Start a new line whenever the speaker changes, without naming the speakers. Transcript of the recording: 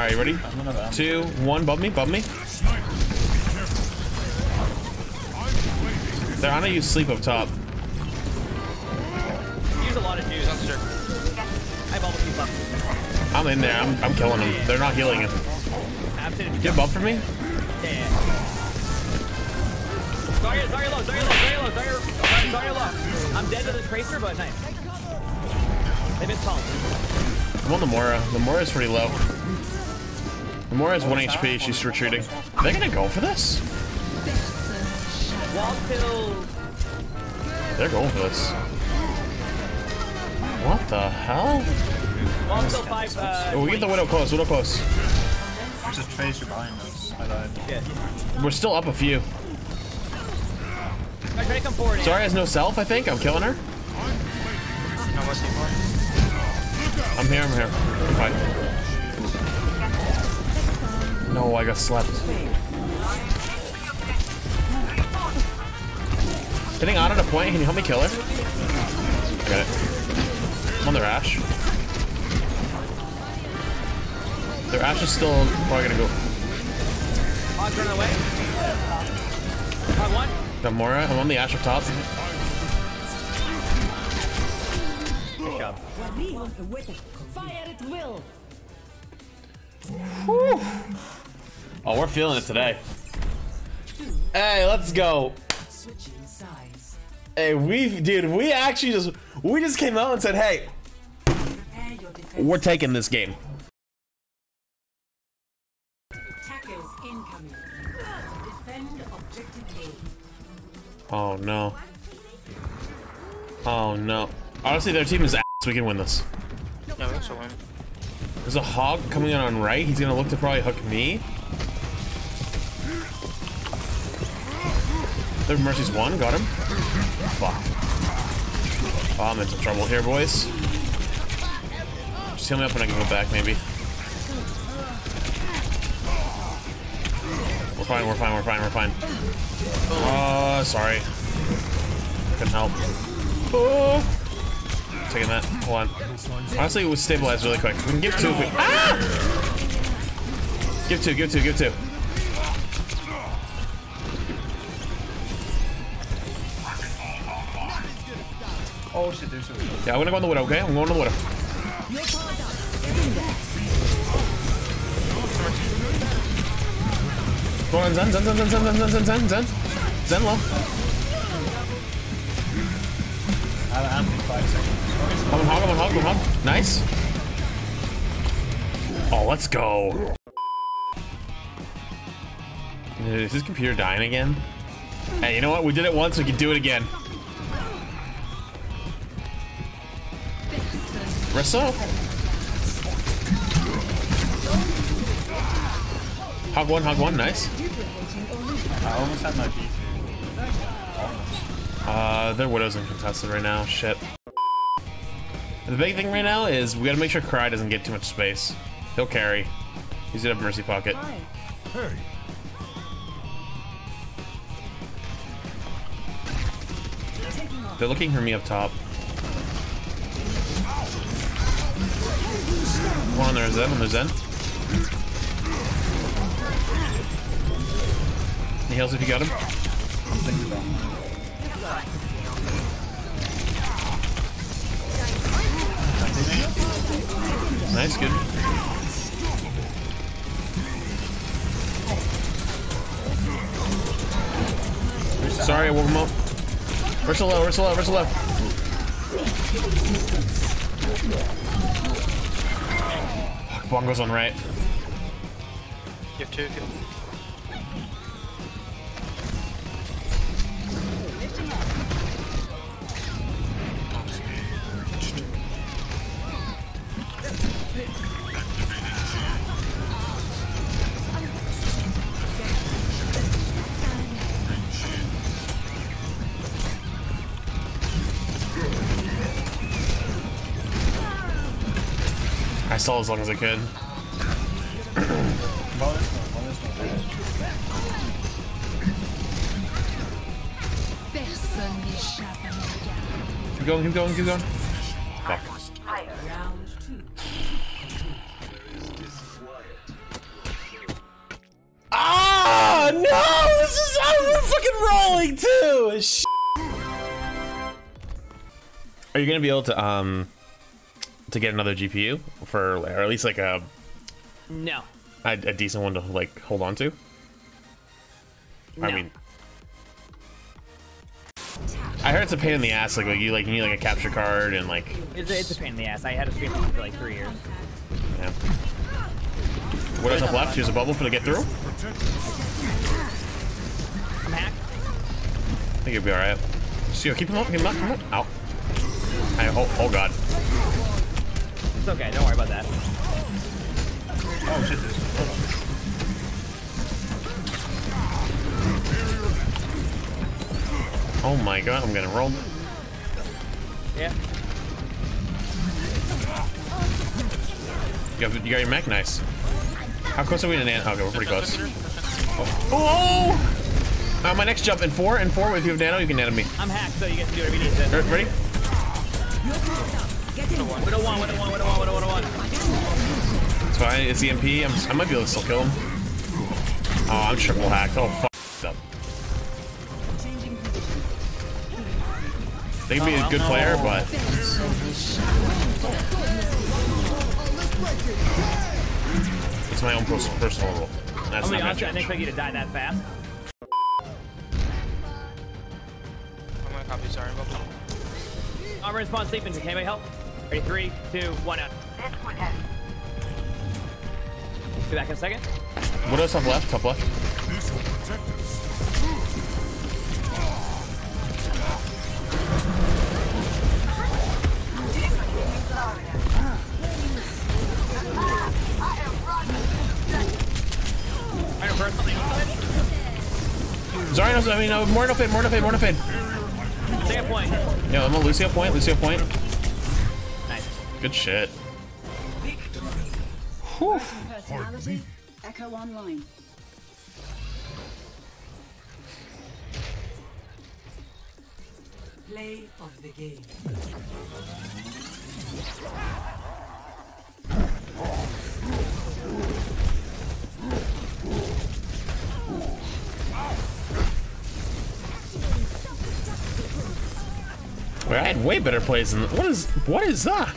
Alright, ready? Two, one, bump me, bump me. They're on you sleep up top.
Use a lot of Jews, I'm sure. I have almost left.
I'm in there. I'm, I'm killing them. They're not healing him. Get buff for me?
Yeah. Zarya, Zarya low, Zarya low, Zarya low, Zarya, Zarya, low. I'm dead to the Tracer, but nice. They've been tall.
I'm on the Moira. The Moira is pretty low. The Moira has 1 HP. She's retreating. Are they gonna go for this? They're going for this. What the hell?
5, uh...
Oh, we get the Widow close. Widow close.
There's a tracer behind us. I died.
Yeah.
We're still up a few.
Alright, try to come forward.
Sorry, has no self, I think. I'm killing her.
No, what's he for?
I'm here, I'm here. I'm fine. No, I got slept. Hitting on at a point, can you help me kill her? I got it. I'm on their Ash. Their Ash is still probably gonna go.
Hog's running away. Hog one.
Got Moira, I'm on the Ash up top.
Good job.
Fire at will.
Oh, we're feeling it today. Hey, let's go. Hey, we, dude, we actually just, we just came out and said, hey,
Prepare your defense.
we're taking this game.
Attackers incoming. Defend objective A.
Oh no. Oh no. Honestly, their team is ass. We can win this.
Yeah, we also win.
There's a hog coming in on right. He's gonna look to probably hook me. Their Mercy's one. Got him. Fuck. Oh, I'm in some trouble here, boys. Just heal me up and I can go back, maybe. We're fine, we're fine, we're fine, we're fine. Uh, sorry. Couldn't help. Oh! Taking that. Hold on. Honestly, it was stabilized really quick. We can give two if we. Ah! Give two, give two, give two.
Oh shit, there's
Yeah, I'm gonna go on the Widow, okay? I'm going on the Widow. Go on, Zen, Zen, Zen, Zen, Zen, Zen, Zen, Zen, Zen, Zen. Low.
I have amp in five seconds.
I'm on I'm on I'm on. Nice. Oh, let's go. Is this computer dying again? Hey, you know what? We did it once, we can do it again. Rissa? Hog one, hog one, nice.
I almost had my B2.
Uh, their Widow's uncontested right now. Shit. The big thing right now is we gotta make sure Cry doesn't get too much space. He'll carry. He's gonna have Mercy Pocket. They're looking for me up top. One on their Zen, their Zen. He heals if you got him. Nice, good. Sorry, I woke him up. Where's the low? One goes on right.
You have
two. soul as long as I could. keep going, keep going, keep going. Fuck.
Ah, no!
This is I'm fucking rolling too! Shit. Are you gonna be able to, um to get another GPU for or at least like a
No.
a, a decent one to like hold on to? I mean, I heard it's a pain in the ass. Like, like you like you need like a capture card and like
It's a, it's a pain in the ass. I had a stream for like three years.
yeah. What else up left? Use a bubble for to get through.
I'm hacked.
I think you'll be all right. Just, yo, keep him up, keep him up, keep him up. Ow. I, oh, oh god.
It's okay. Don't worry about that.
Oh shit, this. Hold on.
Oh my god, I'm gonna roll.
Yeah.
You, have, you got your mech, nice. How close are we to Nan? Okay, we're pretty close. Oh! Uh, my next jump in four and four. If you have nano, you can nano me.
I'm hacked, so you get to do whatever you need to.
Ready?
We don't want, we don't want, we don't want, we don't want, we don't want.
It's fine. It's EMP. I'm, I might be able to still kill him. Oh, I'm triple hacked. Oh, fuck. Up. They can be a good player, but it's my own pers- personal rule. That's oh
I'll be
not
honest, I didn't
my
expect you to die that fast.
I'm gonna copy sorry bubble.
Armor spawn sleeping. Can anybody help? Ready? Three, two, one out. Be back in a second.
What else top left? Top left.
I know personally.
Zaryanos, I mean, uh, Moira no fade, Moira no fade, Moira no fade.
Second point.
Yeah, I'm a Lucio point, Lucio point.
Nice.
Good shit.
Personality, Echo Online.
Play of the game.
Wait, I had way better plays than what is what is that?